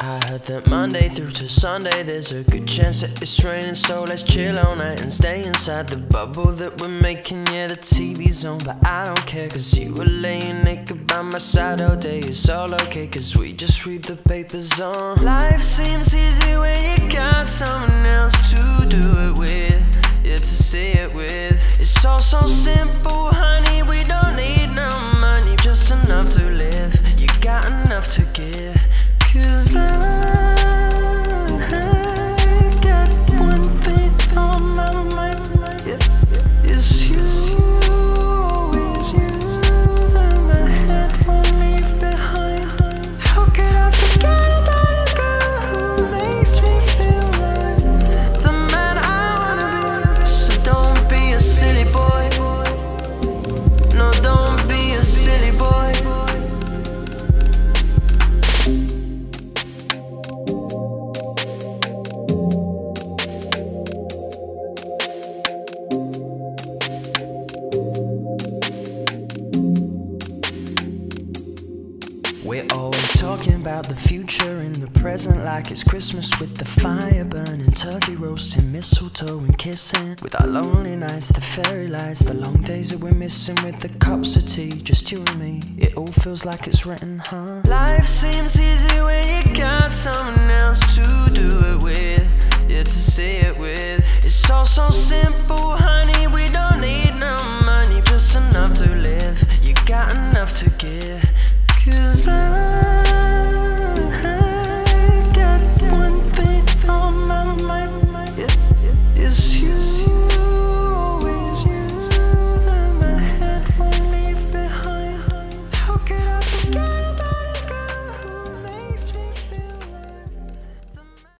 that Monday through to Sunday there's a good chance that it's raining. So let's chill all night and stay inside the bubble that we're making. Yeah, the TV's on, but I don't care. Cause you were laying naked by my side all day. It's all okay, cause we just read the papers on. Life seems easy when you got someone else to do it with. Yeah, to see it with. It's all so simple, honey. We're always talking about the future in the present, like it's Christmas with the fire burning, turkey roasting, mistletoe and kissing. With our lonely nights, the fairy lights, the long days that we're missing, with the cups of tea, just you and me. It all feels like it's written, huh? Life seems easy when you got someone